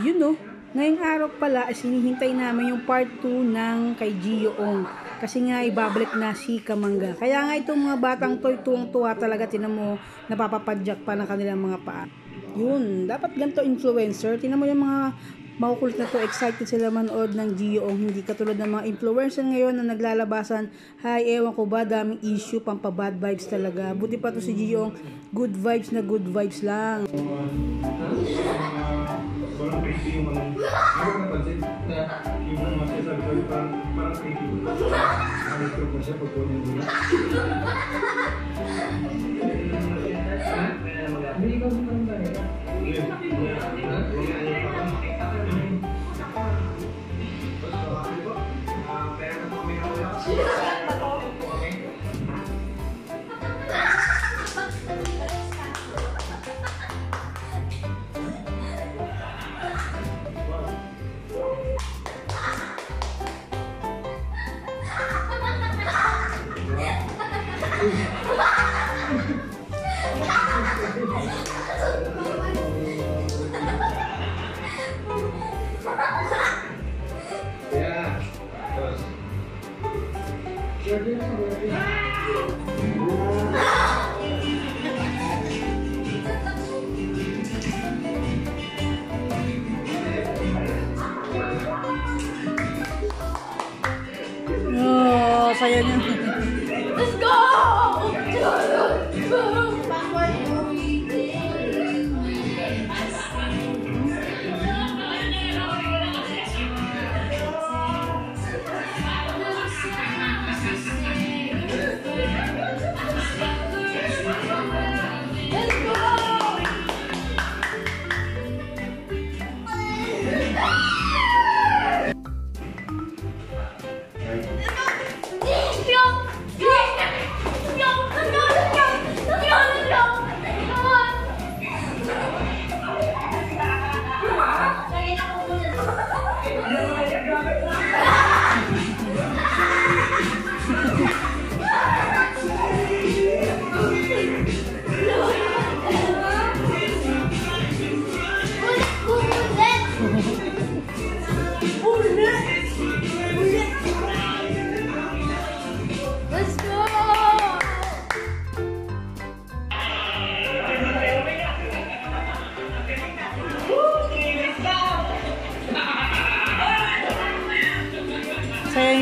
Yun no. Ngayong araw pala, ay sinihintay namin yung part 2 ng kay Gio Ong. Kasi nga, ibabalik na si Kamangga. Kaya nga itong mga batang toy, tuwang-tuwa talaga. Tinan mo, napapapadyak pa ng kanilang mga paa. Yun, dapat ganito influencer. Tinan mo yung mga makukulit na to, excited sila manood ng Gio Ong. Hindi katulad ng mga influencer ngayon na naglalabasan. Hay, ewan ko ba, daming issue, pampa bad vibes talaga. Buti pa to si Gio Ong, good vibes na good vibes lang. Parang creepy yung ano. Ano ka napansin? Yung mga masasabi ko, parang, parang creepy. Ano ko po siya pag kunin mo na. 哦，啥意思？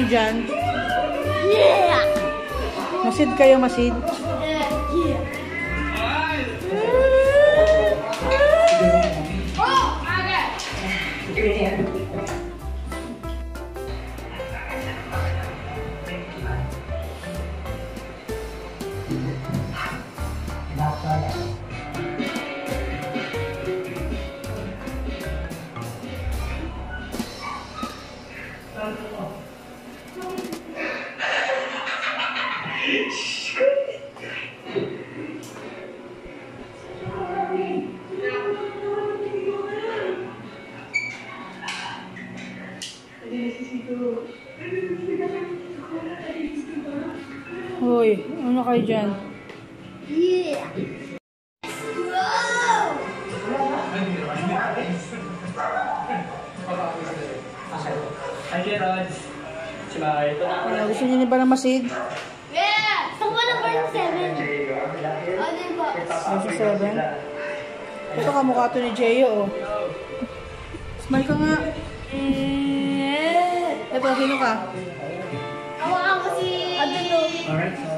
Niyo dyan. Yeah! Masid kayo, masid. Yeah! Oh, okay. Hoy, ano kayo dyan? Yeah! Hi, gusto niyo ba ng masid? 27. Ito ka mukha to ni Jeyo. Oh. Smile ka nga. Eh. Ito, sino ka? Awa ako si... Adelo. Alright.